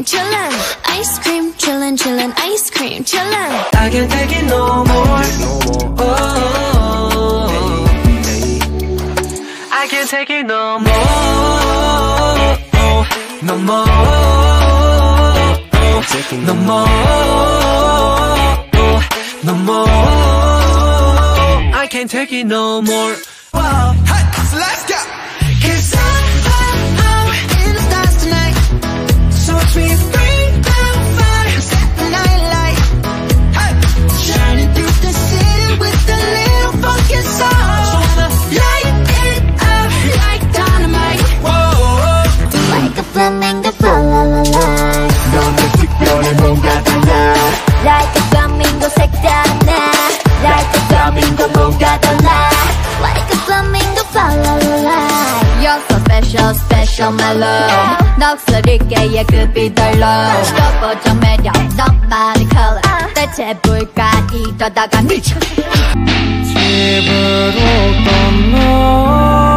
cream chillin', ice cream chillin', chillin', ice cream chillin'. I can't take it no more. Oh, I can't take it no more. No more. No more. No more. I can't take it no more. 낭만과 fallalala 너는 특별해 뭔가 달라 Like a flamingo 색다나 Like a flamingo 뭔가 달라 Like a flamingo fallalala You're so special special my love 넉살이게의 급이 덜로 또보정 매력 너만의 color 대체 불가 이러다가 미쳐 집으로 떠나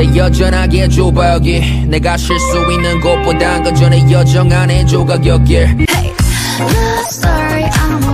그래 여전하게 좁아 여기. 내가 쉴 수 있는 곳보단 그 전에 여정 안에 조각이었길. Hey, sorry, I'm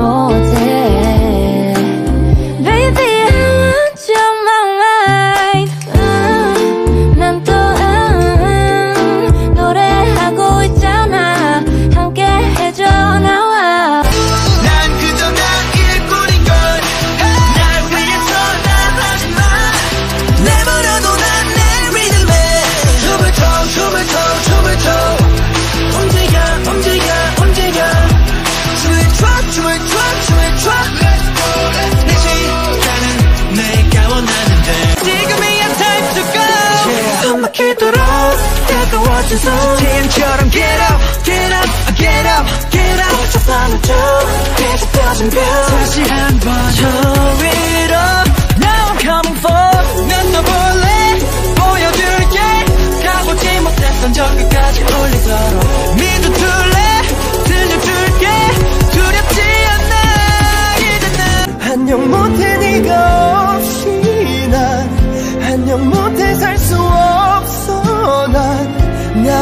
more 멋져서 태양처럼 get up get up get up get up. 꽃을 펴줘 계속 떠진 별. 다시 한번 show it up. Now I'm for 난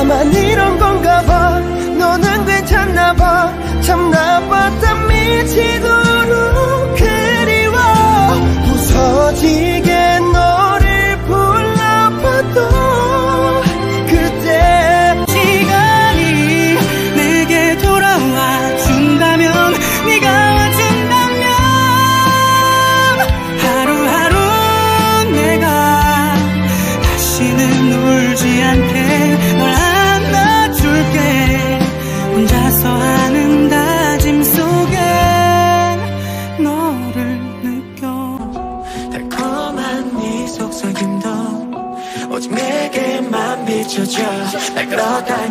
나만 이런 건가 봐. 너는 괜찮나 봐 참 나빴다 미치도록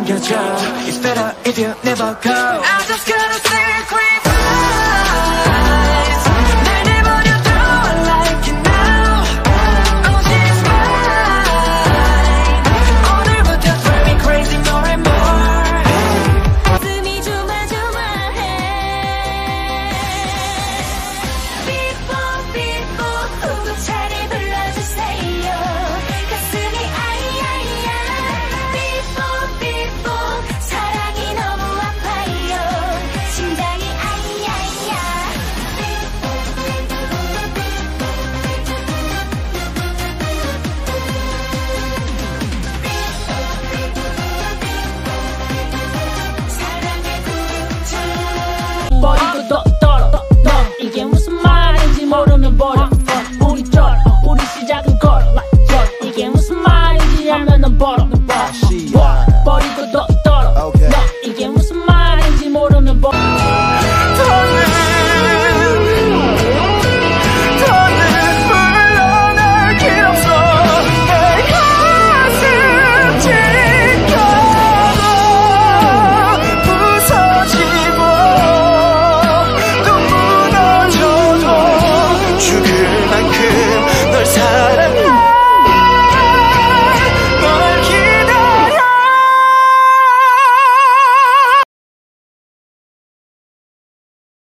It's better if you never go.